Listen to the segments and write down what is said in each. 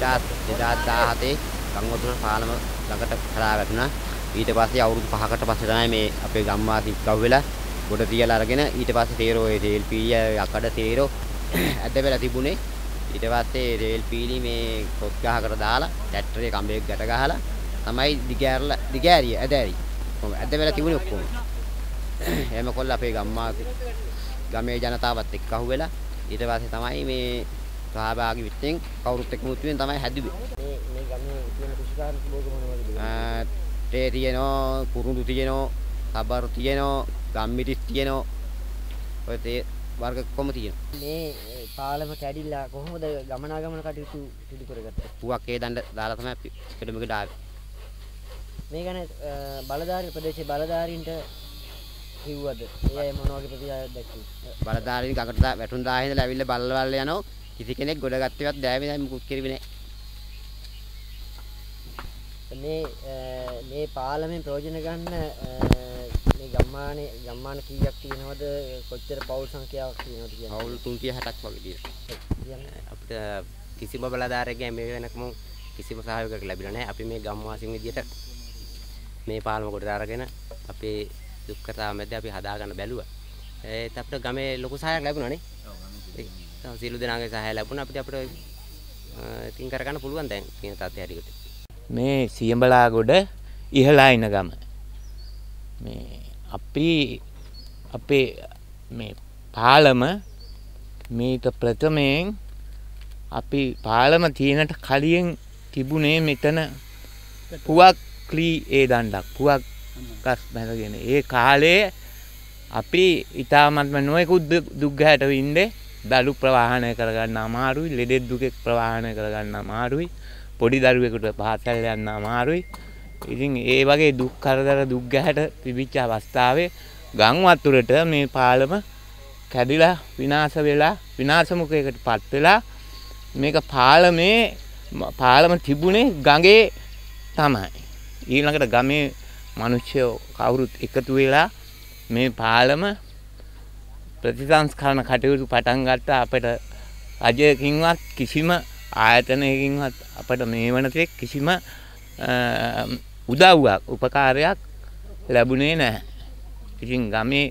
2017 ගංගොඩුර පාලම ළඟට කඩා වැටුණා. ඊට පස්සේ අවුරුදු 5කට පස්සේ තමයි මේ අපේ ගම්වාසී ගව් වෙලා ගොඩ තියලා අරගෙන ඊට පස්සේ තේරෝ ඒ තේල් පීලිය යකඩ තේරෝ ඇද වෙලා තිබුණේ. ඊට පස්සේ රේල් පීලි මේ කොත් ගහකට දාලා ට්‍රැක්ටරේ කම්බේක් ගැට ගහලා තමයි දිගෑරලා දිගෑරිය ඇදෑරි. කොහොම ඇද වෙලා තිබුණේ ඔක්කොම. එහෙම කොල්ල අපේ ගම්මා ගමේ ජනතාවත් එක්ක අහුවෙලා ඊට පස්සේ තමයි මේ සහභාගී වෙච්චෙන් කවුරුත් එක්ක මුතු වෙන තමයි හැදුවේ. මේ මේ ගමේ තියෙන කෘෂිකාර්මික භෝග මොනවද? තේ තියෙනවා, කුරුඳු තියෙනවා, සබර් තියෙනවා, ගම්මිටිස් තියෙනවා. ඔය තේ වර්ග කොහොම තියෙනවා. මේ පාලම කැඩිලා කොහොමද ගමනාගමන කටයුතු සිදු කරගත්තේ? පුවක් ඒ දණ්ඩ දාලා තමයි අපි එකඩමකට ආවේ. මේ ගැන බලධාරී ප්‍රදේශයේ බලධාරීන්ට කිව්වද? ඒ අය මොන වගේ ප්‍රතිචාරයක් දැක්කේ? බලධාරීන් ගඟට වැටුන් දාහේ ඉඳලා ඇවිල්ලා බල්වල යනවා. කිසි කෙනෙක් ගොඩ ගත්තේවත් දැවෙන්නේ නැහැ මුකුත් කිරුවේ නැහැ. මේ මේ පාලමෙන් ප්‍රයෝජන ගන්න මේ ගම්මානේ ගම්මාන කීයක් තියෙනවද? කොච්චර පවුල් සංඛ්‍යාවක් තියෙනවද කියන්නේ? අවුල් 360ක් වගේ තියෙනවා. අපිට කිසිම බලධාරයෙක්ගෙන් මේ වෙනකම කිසිම සහයෝගයක් ලැබිලා නැහැ. අපි මේ ගම්වාසීන් විදියට මේ පාලම කොට අරගෙන අපේ දුක්ඛතාව මැද අපි හදාගන්න බැලුවා. ඒත් අපිට ගමේ ලොකු සහායක් ලැබුණා නේ. ඔව් සියලු දෙනාගේ සහාය ලැබුණා අපිට අපිට අ, ඉතින් කරගන්න පුළුවන් දැන් කියන තත්ත්වය හරියට. මේ සියඹලාගොඩ ඉහලා එන ගම. මේ අපි අපේ මේ පාලම මේට ප්‍රථමයෙන් අපි පාලම තියෙනට කලියෙන් තිබුණේ මෙතන පුවක් ක්ලී ඒ දණ්ඩක් පුවක් ගස් බැඳගෙන ඒ කාලේ අපි ඉතාමත්ම නොයෙකුත් දුක්ගහැට වින්දේ දළු ප්‍රවාහනය කරගන්න අමාරුයි ලෙඩෙත් දුකෙක් ප්‍රවාහනය කරගන්න අමාරුයි පොඩි දරුවෙකුට පාසල් යන්න අමාරුයි ඉතින් ඒ වගේ දුක් කරදර දුක්ගැහැට තිබිච්ච අවස්ථාවේ ගංවත්තුරට මේ පාලම කැඩිලා විනාශ වෙලා විනාශමුඛයකට පත් වෙලා මේක පාලමේ ම- පාලම තිබුණේ ගඟේ තමයි. ඊළඟට ගමේ මිනිස්සුયો කවුරුත් එකතු වෙලා මේ පාලම ප්‍රතිසංස්කරණ කටයුතු පටන් ගත්තා අපිට රජයකින්වත් කිසිම ආයතනයකින්වත් අපට මේ වනතෙක් කිසිම අ, උදව්වක් උපකාරයක් ලැබුණේ නැහැ. ඉතින් ගමේ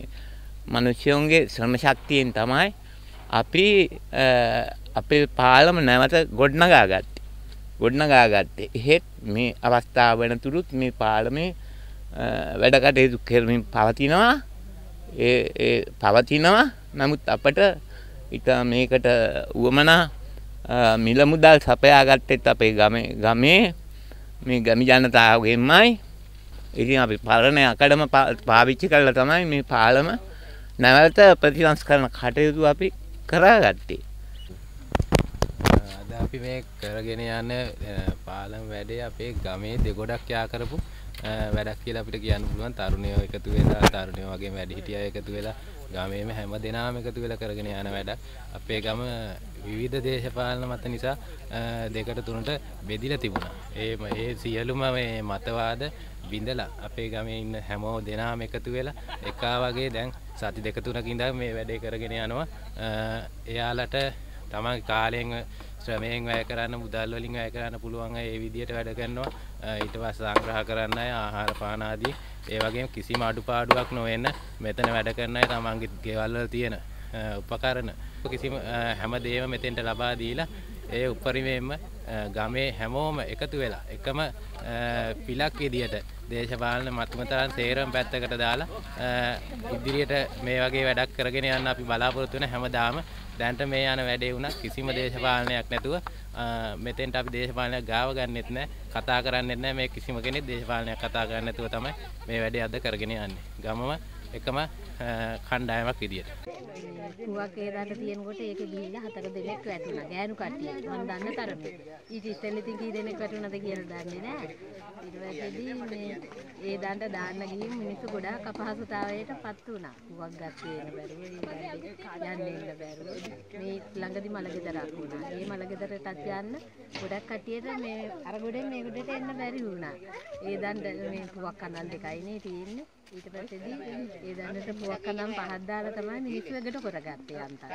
මිනිස්සුන්ගේ ශ්‍රම ශක්තියෙන් තමයි අපි අ, අපේ පාලම නැවත ගොඩනගා ගත්තේ. ගොඩනගා ගත්තේ. එහෙත් මේ අවස්ථාව වෙනතුරුත් මේ පාලමේ අ, වැඩ කටයුතු කරමින් පවතිනවා. ඒ ඒ පවතිනවා. නමුත් අපට ඊට මේකට උවමනා අ, මිල මුදල් සපයා ගත්තෙත් අපේ ගමේ ගමේ මේ ගමි ජනතාවගෙන්මයි. ඉතින් අපි පරණ අකඩම පා- පාවිච්චි කරලා තමයි මේ පාලම නැවත ප්‍රතිසංස්කරණ කටයුතු අපි කරගත්තේ. අද අපි මේ කරගෙන යන අ, පාලම් වැඩේ අපේ ගමේ දෙගොඩක් යා කරපු අ, වැඩක් කියලා අපිට කියන්න පුළුවන්. තරුණයෝ එකතු වෙලා තරුණයෝ වගේ වැඩිහිටියෝ එකතු වෙලා ගමේම හැම දෙනාම එකතු වෙලා කරගෙන යන වැඩක් අපේ ගම විවිධ දේශපාලන මත නිසා අ, දෙකට තුනට බෙදිලා තිබුණා. ඒ ඒ සියලුම මේ මතවාද බිඳලා අපේ ගමේ ඉන්න හැමෝ දෙනාම එකතු වෙලා එකා වගේ දැන් සති දෙක තුනක ඉඳන් මේ වැඩේ කරගෙන යනවා. අ, එයාලට තමන් කාලයෙන් ශ්‍රමයෙන් වැය කරන්න මුදල් වලින් වැය කරන්න පුළුවන් අය ඒ විදිහට වැඩ කරනවා. අ, ඊට පස්සේ සංග්‍රහ කරන්න අය ආහාර පාන ආදී. ඒ වගේම කිසිම අඩුපාඩුවක් නොවෙන්න මෙතන වැඩ කරන අය තමන්ගේ ගෙවල් වල තියෙන අ, උපකරණ. කිසිම අ, හැමදේම මෙතෙන්ට ලබා දීලා ඒ උපරිමයෙන්ම අ, ගමේ හැමෝම එකතු වෙලා එකම අ, පිලක් විදියට දේශපාලන මතමතරන් සේරම පැත්තකට දාලා අ, ඉදිරියට මේ වගේ වැඩක් කරගෙන යන්න අපි බලාපොරොත්තු වෙන හැමදාම දැන්ට මේ යන වැඩේ වුණත් කිසිම දේශපාලනයක් නැතුව අ, මෙතෙන්ට අපි දේශපාලනයක් ගාව ගන්නෙත් නැහැ කතා කරන්නෙත් නැහැ මේ කිසිම කෙනෙක් දේශපාලනයක් කතා කරන්නේ නැතුව තමයි මේ වැඩේ අද කරගෙන යන්නේ. ගමම එකම අ, කණ්ඩායමක් විදියට පුවක් ඒ දන්න තියෙනකොට ඒක ගිහිල්ලා හතර දෙනෙක් වැටුණා. ගෑනු කට්ටිය. මම දන්න තරමේ. ඊට ඉස්සෙල්ලා ඉතින් කී දෙනෙක් වැටුණාද කියලා දන්නේ නැහැ. ඊට පස්සේදී මේ ඒ දණ්ඩ දාන්න ගිහින් මිනිස්සු ගොඩාක් අපහසුතාවයට පත් වුණා. පුවක් ගත්තේ ඉන්න බැරුව, ඒ දණ්ඩේ යන්න ඉන්න බැරුව. මේ ළඟදි මලගෙදරක් වුණා. ඒ මලගෙදරටත් යන්න ගොඩක් කට්ටියට මේ අර ගොඩෙන් මේ ගොඩට එන්න බැරි වුණා. ඒ දණ්ඩ මේ පුවක් කනල් දෙකයිනේ තියෙන්නේ. ඊට පස්සේදී ඒ දන්නට පුවක් කනම් පහක් දාලා තමයි මිනිස්සු එකට කරගත්තේ අන්තර.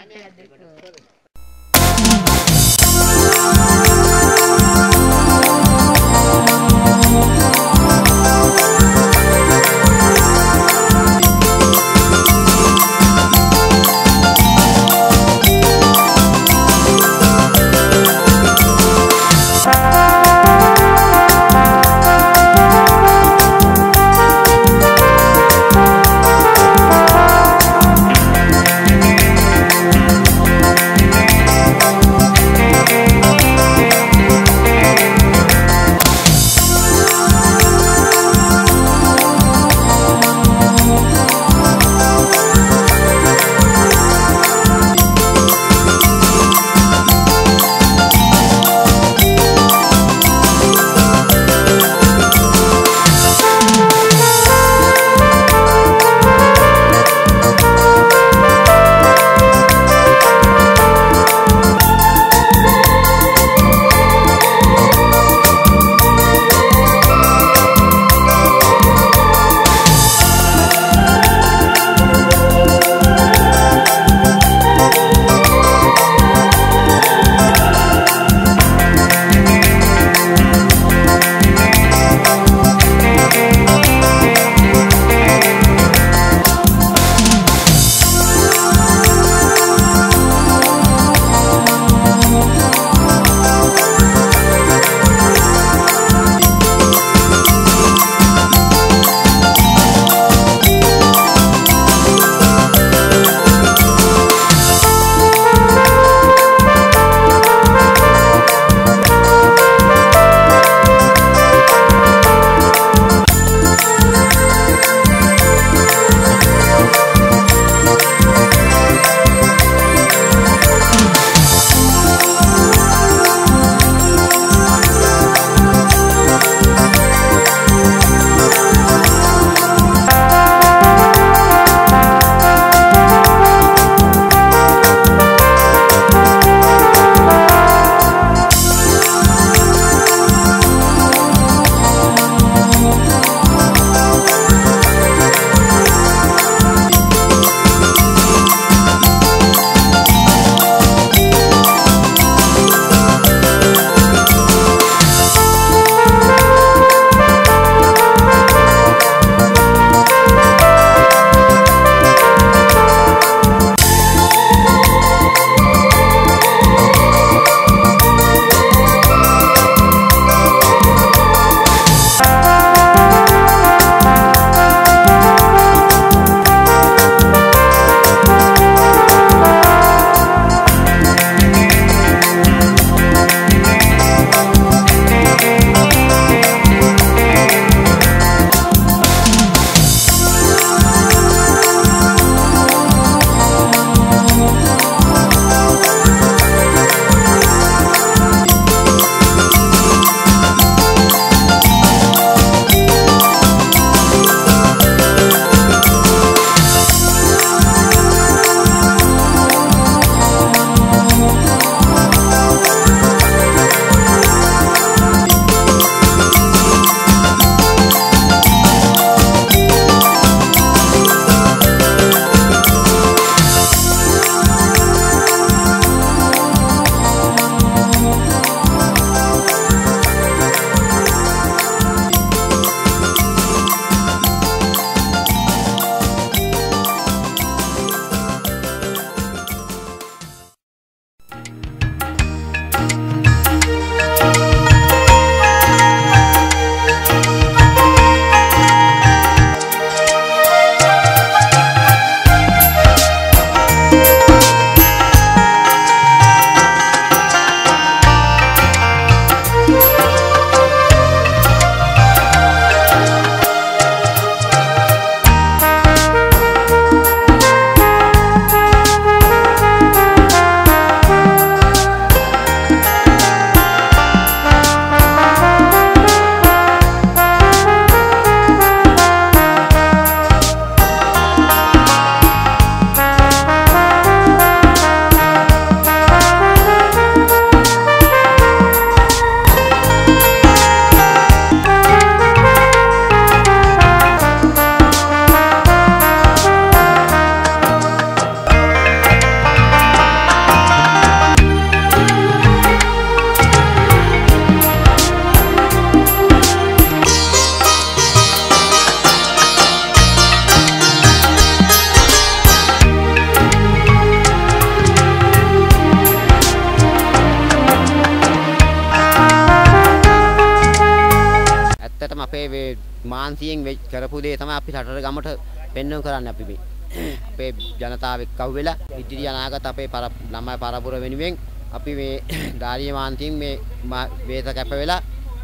වගේ මේ මාන්සියෙන් වෙ- කරපු දේ තමයි අපි රටට ගමට පෙන්වන්න කරන්නේ අපි මේ. අපේ ජනතාව එක්කව වෙලා ඉදිරි අනාගත අපේ පර ළමයි පරපුර වෙනුවෙන් අපි මේ ධාරිය මාන්සියෙන් මේ මා- වේත කැප වෙලා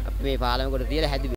අපි මේ පාලම කොට තියලා හැදුවේ.